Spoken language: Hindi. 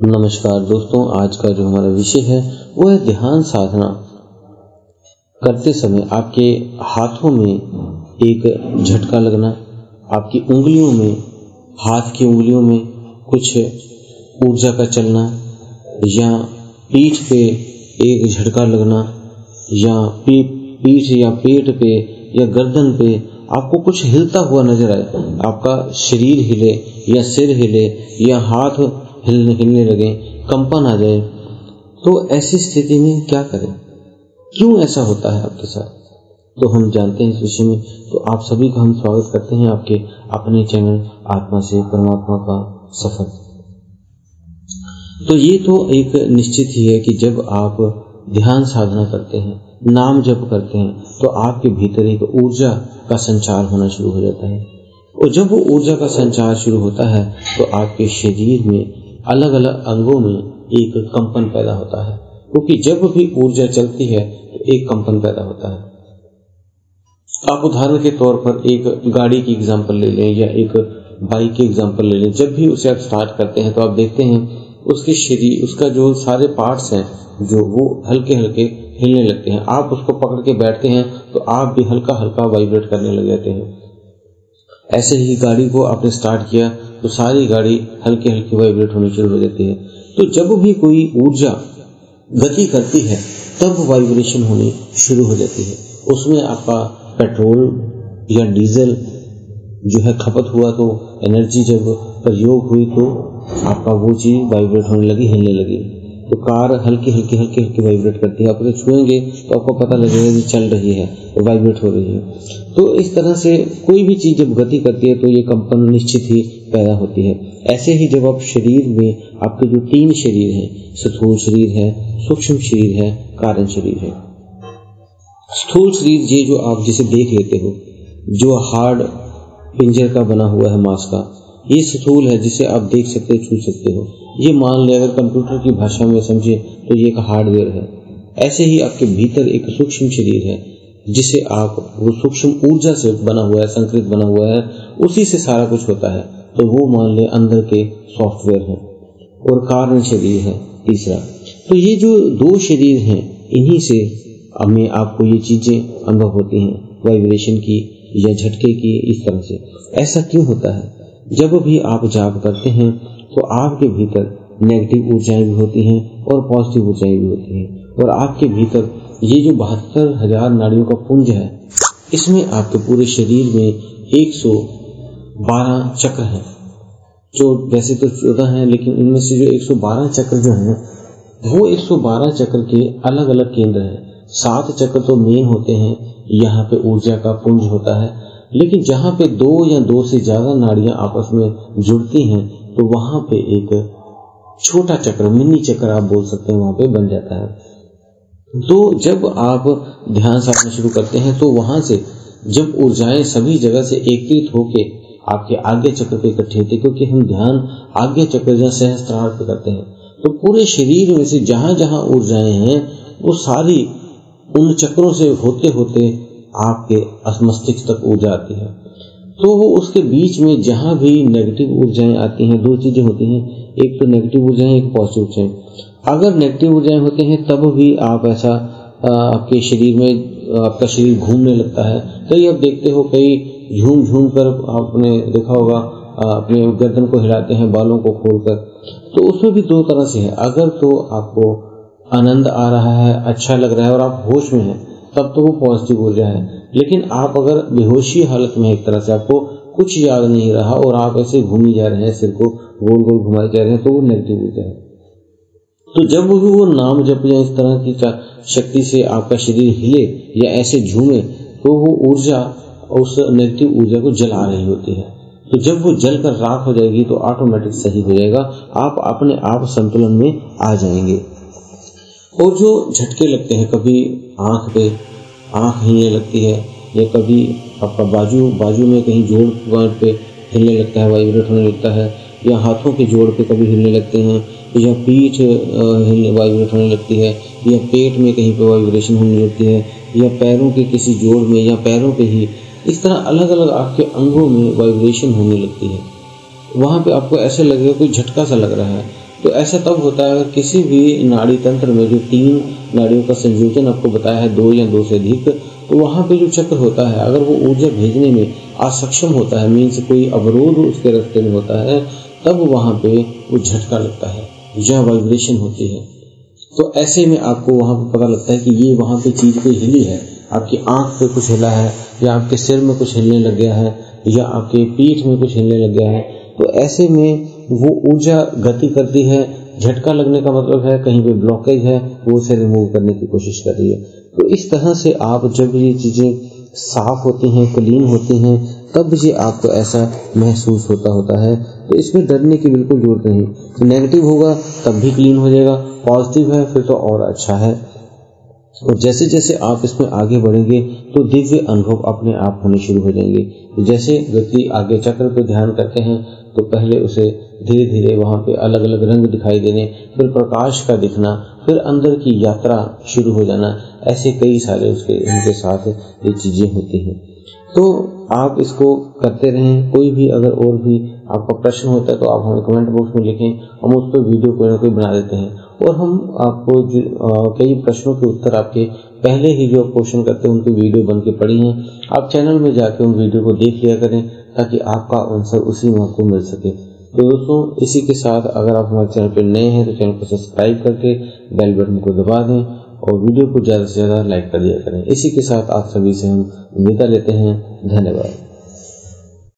नमस्कार दोस्तों, आज का जो हमारा विषय है, वो है ध्यान साधना। करते समय आपके हाथों में एक झटका लगना, आपकी उंगलियों में, हाथ की उंगलियों में कुछ ऊर्जा का चलना, या पीठ पे एक झटका लगना, या पीठ या पेट पे या गर्दन पे आपको कुछ हिलता हुआ नज़र आए। आपका शरीर हिले या सिर हिले या हाथ हिलने हिलने लगे, कंपन आ जाए तो ऐसी स्थिति में क्या करें? क्यों ऐसा होता है आपके साथ? तो हम जानते हैं इस विषय में। तो आप सभी का हम स्वागत करते हैं आपके अपने चैनल आत्मा से परमात्मा का सफ़र। तो ये तो एक निश्चित ही है कि जब आप ध्यान साधना करते हैं, नाम जप करते हैं तो आपके भीतर एक ऊर्जा का संचार होना शुरू हो जाता है। और जब वो ऊर्जा का संचार शुरू होता है तो आपके शरीर में अलग अलग अंगों में एक कंपन पैदा होता है। क्योंकि जब भी ऊर्जा चलती है तो एक कंपन पैदा होता है। आप उदाहरण के तौर पर एक गाड़ी की एग्ज़ाम्पल ले लें या एक बाइक की एग्ज़ाम्पल ले लें। जब भी उसे आप स्टार्ट करते हैं तो आप देखते हैं, उसके शरीर, उसका जो सारे पार्ट्स हैं, जो वो हल्के हल्के हिलने लगते हैं। आप उसको पकड़ के बैठते हैं तो आप भी हल्का हल्का वाइब्रेट करने लग जाते हैं। ऐसे ही गाड़ी को आपने स्टार्ट किया तो सारी गाड़ी हल्की हल्की वाइब्रेट होनी शुरू हो जाती है। तो जब भी कोई ऊर्जा गति करती है, तब वाइब्रेशन होनी शुरू हो जाती है। उसमें आपका पेट्रोल या डीजल जो है खपत हुआ तो एनर्जी जब प्रयोग हुई तो आपका वो चीज़ वाइब्रेट होने लगी, हिलने लगी। तो कार हल्की हल्की हल्की हल्की वाइब्रेट करती है। आप छुएँगे तो आपको पता लगेगा कि चल रही है वाइब्रेट हो रही है। तो इस तरह से कोई भी चीज़ जब गति करती है तो ये कंपन निश्चित ही पैदा होती है। ऐसे ही जब आप शरीर में, आपके जो तीन शरीर हैं, स्थूल शरीर है, सूक्ष्म शरीर है, कारण शरीर है। स्थूल शरीर, ये जो आप जिसे देख लेते हो, जो हार्ड पिंजर का बना हुआ है मांस का, ये स्थूल है जिसे आप देख सकते छू सकते हो। ये मान ले, अगर कंप्यूटर की भाषा में समझे तो ये एक हार्डवेयर है। ऐसे ही आपके भीतर एक सूक्ष्म शरीर है, जिसे आप वो सूक्ष्म ऊर्जा से बना हुआ है संकृत बना हुआ है, उसी से सारा कुछ होता है। तो वो मान ले अंदर के सॉफ्टवेयर है और कारण शरीर है तीसरा। तो ये जो दो शरीर हैं, इन्हीं से हमें आपको ये चीज़ें अनुभव होती हैं वाइब्रेशन की या झटके की, इस तरह से। ऐसा क्यों होता है? जब भी आप जाप करते हैं तो आपके भीतर नेगेटिव ऊर्जाएँ भी होती हैं और पॉजिटिव ऊर्जाएँ भी होती हैं। और आपके भीतर ये जो बहत्तर हज़ार नाड़ियों का पुंज है, इसमें आपके पूरे शरीर में 112 चक्र हैं। जो वैसे तो चौदह हैं, लेकिन इनमें से जो 112 चक्र जो हैं, वो 112 चक्र के अलग अलग केंद्र हैं। सात चक्र तो मेन होते हैं, यहाँ पे ऊर्जा का पुंज होता है। लेकिन जहाँ पे दो या दो से ज़्यादा नाड़ियाँ आपस में जुड़ती हैं तो वहाँ पे एक छोटा चक्र, मिनी चक्र आप बोल सकते हैं, वहाँ पे बन जाता है। तो जब आप ध्यान साधना शुरू करते हैं तो वहाँ से जब ऊर्जाएँ सभी जगह से एकत्रित होके आपके आगे चक्र पे इकट्ठे होते क्योंकि हम ध्यान आगे चक्र जहाँ सहस्त्रार पे करते हैं। तो पूरे शरीर में से जहाँ जहाँ ऊर्जाएँ हैं, वो सारी उन चक्रों से होते होते आपके मस्तिष्क तक ऊर्जा आती है। तो वो उसके बीच में जहाँ भी नेगेटिव ऊर्जाएँ आती हैं, दो चीज़ें होती हैं। एक तो नेगेटिव ऊर्जाएँ, एक पॉजिटिव ऊर्जाएँ। अगर नेगेटिव ऊर्जाएँ होते हैं, तब भी आप ऐसा आपके शरीर में, आपका शरीर घूमने लगता है। कई आप देखते हो, कई झूम झूम कर आपने देखा होगा अपने गर्दन को हिलाते हैं, बालों को खोलकर। तो उसमें भी दो तरह से है। अगर तो आपको आनंद आ रहा है अच्छा लग रहा है और आप होश में हैं, तब तो वो पॉजिटिव ऊर्जा है। लेकिन आप अगर बेहोशी हालत में एक तरह से, आपको कुछ याद नहीं रहा और आप ऐसे घूमी जा रहे हैं, सिर को गोल गोल घुमाए जा रहे हैं तो वो नेगेटिव ऊर्जा है। तो जब भी वो नाम जप या इस तरह की शक्ति से आपका शरीर हिले या ऐसे झूमे तो वो ऊर्जा उस नेगेटिव ऊर्जा को जला रही होती है। तो जब वो जल कर राख हो जाएगी तो ऑटोमेटिक सही हो जाएगा। आप अपने आप संतुलन में आ जाएँगे। और जो झटके लगते हैं, कभी आँख पे, आँख हिलने लगती है, या कभी आपका बाजू बाजू में कहीं जोड़ गांठ पे हिलने लगता है वाइब्रेट होने लगता है, या हाथों के जोड़ पे कभी हिलने लगते हैं या पीठ हिलने वाइब्रेट होने लगती है, या पेट में कहीं पे वाइब्रेशन होने लगती है, या पैरों के किसी जोड़ में, या पैरों पे ही इस तरह अलग अलग आपके अंगों में वाइब्रेशन होने लगती है। वहाँ पे आपको ऐसे लगेगा कोई झटका सा लग रहा है। तो ऐसा तब होता है किसी भी नाड़ी तंत्र में जो तीन नाड़ियों का संयोजन आपको बताया है, दो या दो से अधिक तो वहाँ पे जो चक्र होता है, अगर वो ऊर्जा भेजने में असक्षम होता है मीन्स कोई अवरोध उसके रास्ते में होता है, तब वहाँ पे वो झटका लगता है या वाइब्रेशन होती है। तो ऐसे में आपको वहाँ पर पता लगता है कि ये वहाँ पे चीज़ कोई हिली है। आपकी आँख पे कुछ हिला है, या आपके सिर में कुछ हिलने लग गया है, या आपके पीठ में कुछ हिलने लग गया है तो ऐसे में वो ऊर्जा गति करती है। झटका लगने का मतलब है कहीं पे ब्लॉकेज है, वो उसे रिमूव करने की कोशिश कर रही है। तो इस तरह से आप जब ये चीज़ें साफ़ होती हैं क्लीन होती हैं, तब ये आपको ऐसा महसूस होता होता है। तो इसमें डरने की बिल्कुल ज़रूरत नहीं। तो नेगेटिव होगा, तब भी क्लीन हो जाएगा। पॉजिटिव है, फिर तो और अच्छा है। और जैसे जैसे आप इसमें आगे बढ़ेंगे तो दिव्य अनुभव अपने आप होने शुरू हो जाएँगे। तो जैसे व्यक्ति आगे चक्र पे ध्यान करते हैं तो पहले उसे धीरे धीरे वहाँ पे अलग अलग रंग दिखाई देने, फिर प्रकाश का दिखना, फिर अंदर की यात्रा शुरू हो जाना, ऐसे कई सारे उसके, उनके साथ ये चीज़ें होती हैं। तो आप इसको करते रहें। कोई भी अगर और भी आपका प्रश्न होता है तो आप हमें कमेंट बॉक्स में लिखें। हम उस पर वीडियो कोई ना कोई बना देते हैं। और हम आपको कई प्रश्नों के उत्तर आपके पहले ही जो क्वेश्चन करते हैं, उनकी वीडियो बन के पड़ी हैं। आप चैनल में जाके उन वीडियो को देख लिया करें, ताकि आपका आंसर उसी में आपको मिल सके। तो दोस्तों, इसी के साथ अगर आप हमारे चैनल पर नए हैं तो चैनल को सब्सक्राइब करके बेल बटन को दबा दें और वीडियो को ज़्यादा से ज़्यादा लाइक कर दिया करें। इसी के साथ आप सभी से हम विदा लेते हैं। धन्यवाद।